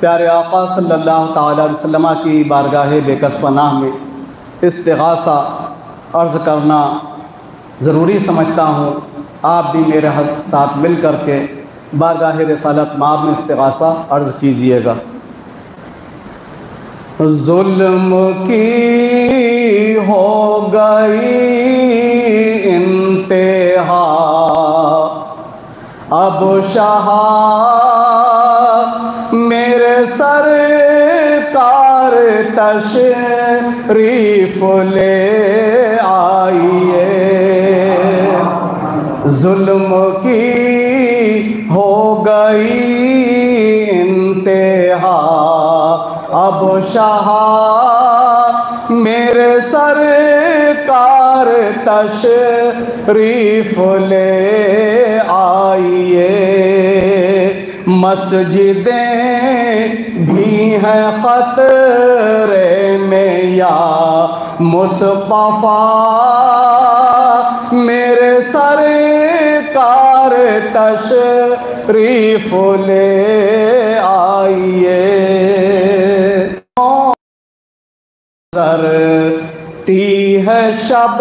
प्यारे आका सल्लल्लाहु अलैहि वसल्लम की बारगाह बेकस पनाह में इस्तेगासा अर्ज़ करना ज़रूरी समझता हूँ। आप भी मेरे साथ मिल कर के बारगाह रसालत माब में इस्तेगासा अर्ज़ कीजिएगा। जुल्म की हो गई इंतहा। अब शहा मेरे सरकार तशरीफ़ ले आइए। जुल्म की हो गई इंतहा। अब शाह मेरे सरकार तशरीफ़ ले आइए। मस्जिदें भी हैं ख़तरे में या मुस्तफ़ा मेरे सरकार तशरीफ़ ले आइए। करती है शब।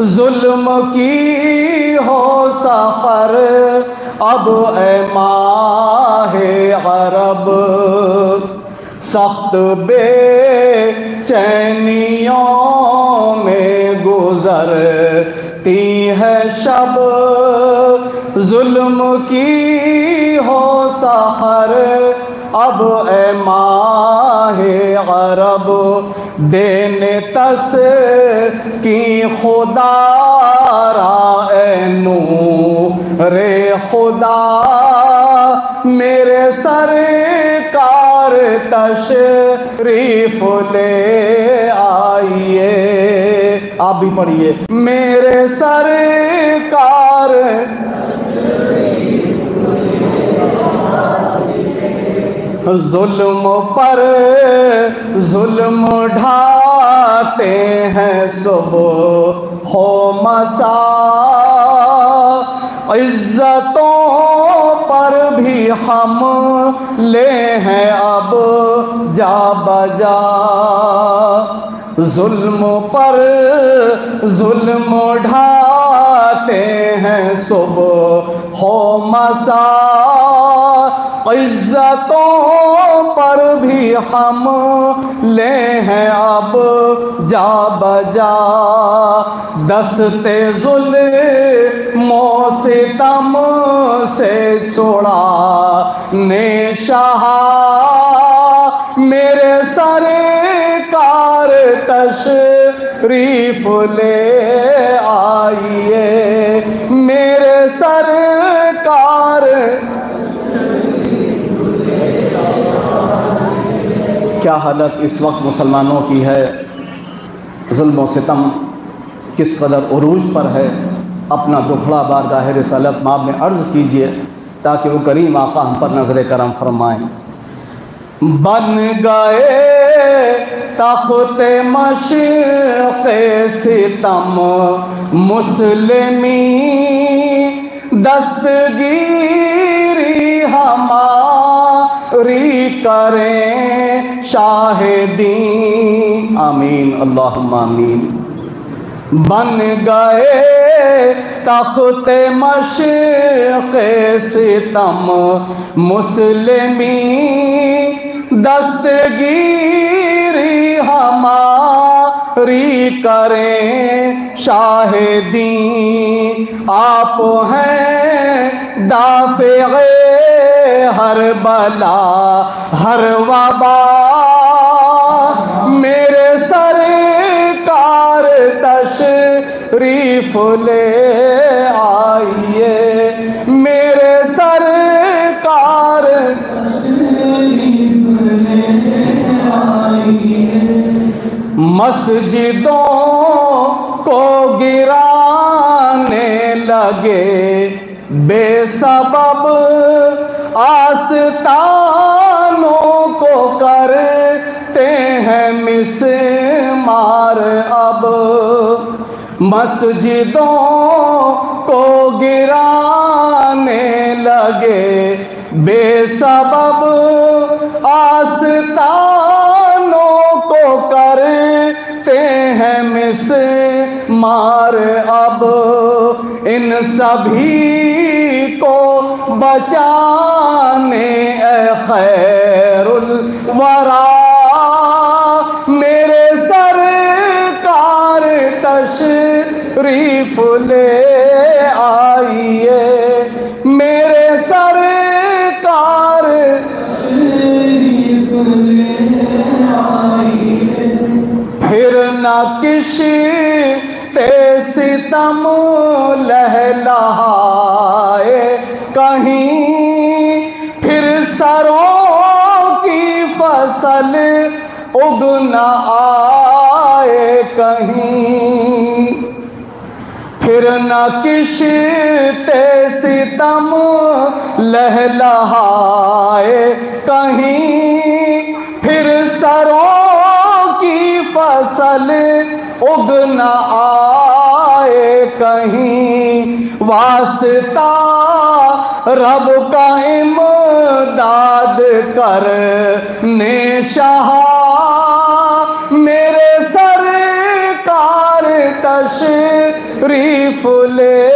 जुल्म की हो सफ़र। अब ए माहे अरब। सख्त बेचैनियों में गुजरती है शब। जुल्म की हो सफ़र। अब ए माहे अरब। देने तस की खुदा नू रे खुदा, मेरे सरकार तशरीफ़ ले आइए। आप भी पढ़िए। मेरे सरकार जुल्म पर जुल्म ढाते हैं सुबह हो मसा। इज्जतों पर भी हम ले हैं अब जा बजा। जुल्म पर जुल्म ढाते हैं सुबह हो मसा। इज्जतों पर भी हम ले हैं अब जा बजा। दस्ते जुल मोसितम से छोड़ा। ने शाह मेरे सरे कार तश तशरीफ़ ले आइए। मेरे सरकार क्या हालत इस वक्त मुसलमानों की है? जुल्म सितम किस कदर उरूज पर है? अपना दुखड़ा बार गाहिर सलत माब में अर्ज़ कीजिए, ताकि वो करीम आका हम पर नज़र करम फरमाएँ। बन गए तख्त मशक़ सितम मुसलमी दस्तगीरी हमारी करें शाहिदी। आमीन अल्लाह आमीन। बन गए तख्त मशक़ सितम मुस्लिमी। दस्तगीरी हमारी करें शाहिदी। आप हैं दाफे हर बला हर वबा। मेरे सरकार तशरीफ़ ले आइए लगे बेसबब आस्तानों को करते हैं मिस मार अब। मस्जिदों को गिराने लगे। बेसबब आस्तानों को करते हैं मिस मार अब। इन सभी को बचाने खैरुल वरा, मेरे सरकार तशरीफ़ ले आइए। मेरे सरकार फिर न किसी ते सितम लहलाए, कहीं फिर सरों की फ़सल उग न आए, कहीं फिर न किसी ते सितम लहलाए, कहीं फिर सरों की फ़सल उग न आए कहीं वास्ता रब का इमदाद कर ने शाह। मेरे सरकार तशरीफ़ ले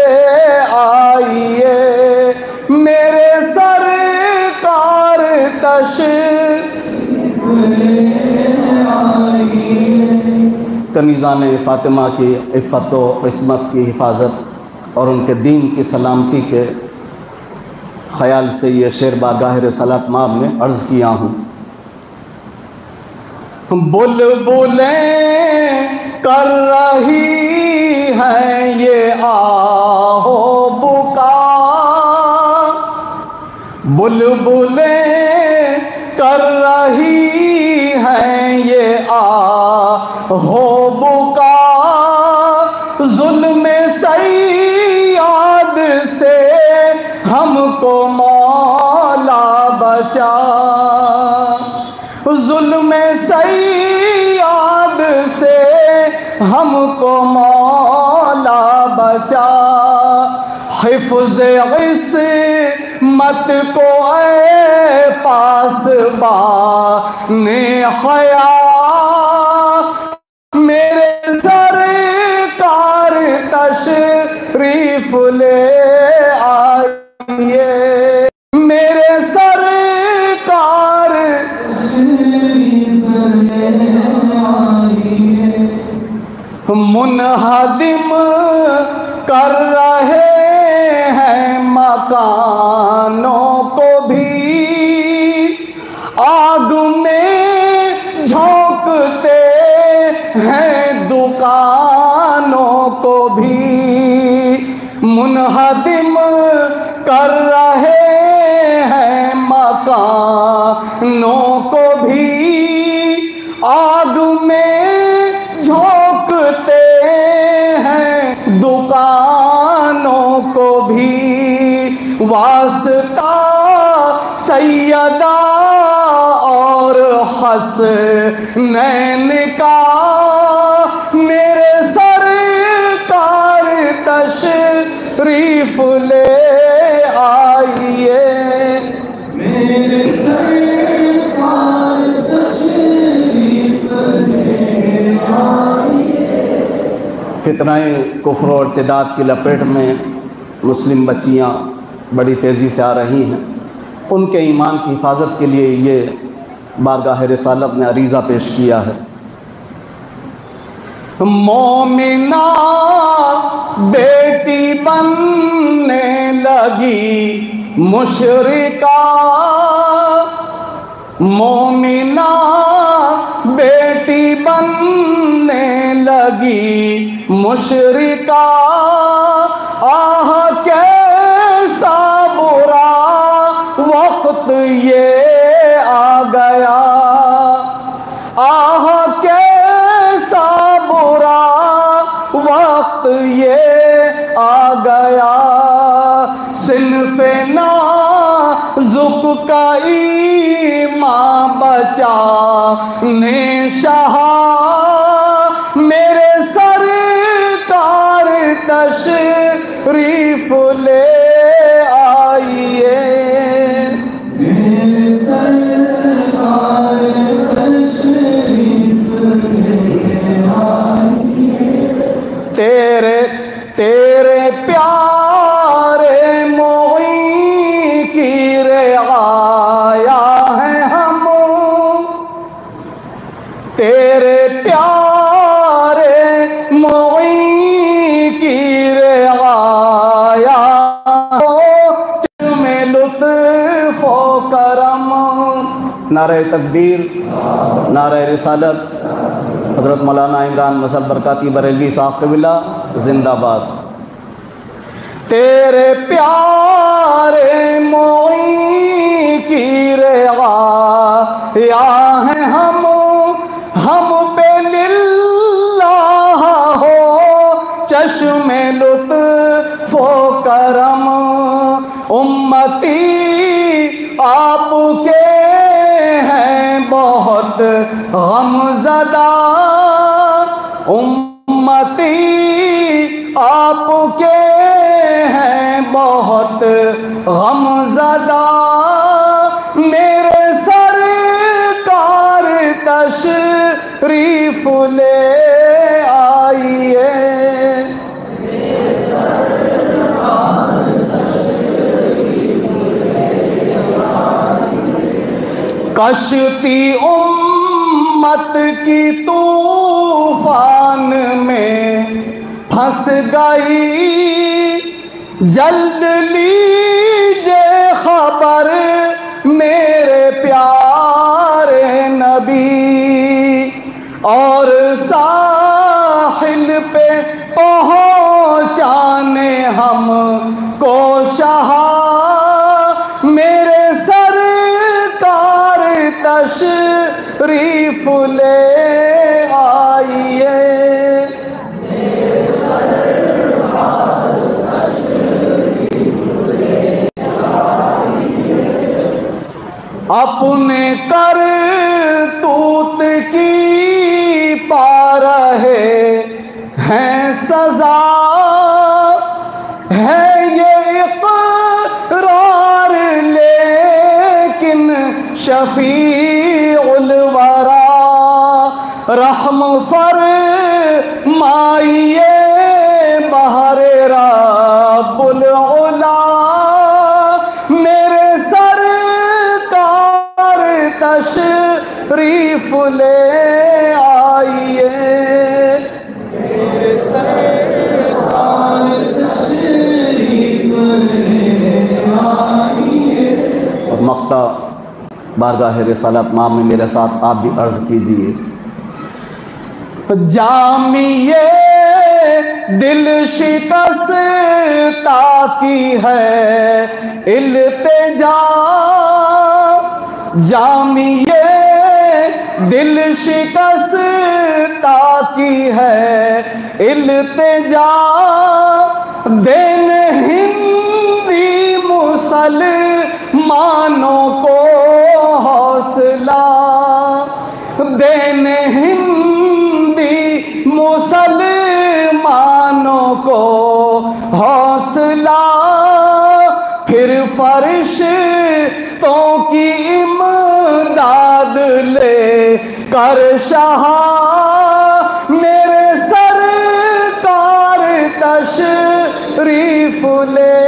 कनीज़ान फ़ातिमा की इफ़त इसमत की हिफाजत और उनके दीन की सलामती के ख्याल से ये शेर बागाह रसलत माब में अर्ज़ किया हूँ। बुल कर रही है ये आहो बुका। बुलबुलें कर रही है ये आहो बुका हिफ्ज इस मत को ए पास बा ने हया। मेरे सरकार तशरीफ़ ले आइए। मेरे सरकार मुनहदिम कर रहे हैं मकानों को भी। आग में झोंकते हैं दुकानों को भी। मुनहदिम कर रहे हैं मकानों को भी। आग में झोंकते हैं दुकानों वास्ता सैयदा और हस। नैन का मेरे सर कार तश तशरीफ़ ले आइए। मेरे तशरीफ़ फितनाए कुफ्र और तदाद की लपेट में मुस्लिम बच्चियाँ बड़ी तेज़ी से आ रही हैं। उनके ईमान की हिफाजत के लिए ये बारगाह रसालत ने अरीज़ा पेश किया है। मोमिना बेटी बनने लगी मुशरिका। मोमिना बेटी बनने लगी मुशरिका। आह कैसा जुक का माँ बचा ने शहा तकबीर नारे रिसालत, हज़रत मौलाना इमरान मसल बरकाती बरेलवी साहब कबिला जिंदाबाद। तेरे प्यारे मोई की रेवा या है हम हम पे लिल्लाह हो, चश्मे लुत्फो करम, उम्मती आपके बहुत गमजदा उम्मती आपके हैं बहुत गमजदा। मेरे सरकार तशरीफ़ ले आइए। कश्ती उम्मत की तूफ़ान में फंस गई। जल्द लीजिए खबर मेरे प्यारे नबी। और साहिल पे पहुँचाने हम को शहा अपने कर तूत की पा रहे हैं सजा है ये इकरार लेकिन शफी बारगाह रसालत माँ में मेरे साथ, आप भी अर्ज़ कीजिए। जामिए दिल शिकस्ता की है, इल्तिजा। जामिए दिल शिकस्ता की है, इल्तिजा। दिन हिंदी मुसल मुसलमानों को फिर फर्श तो की इमदाद ले कर शाह मेरे सरकार तशरीफ़ ले।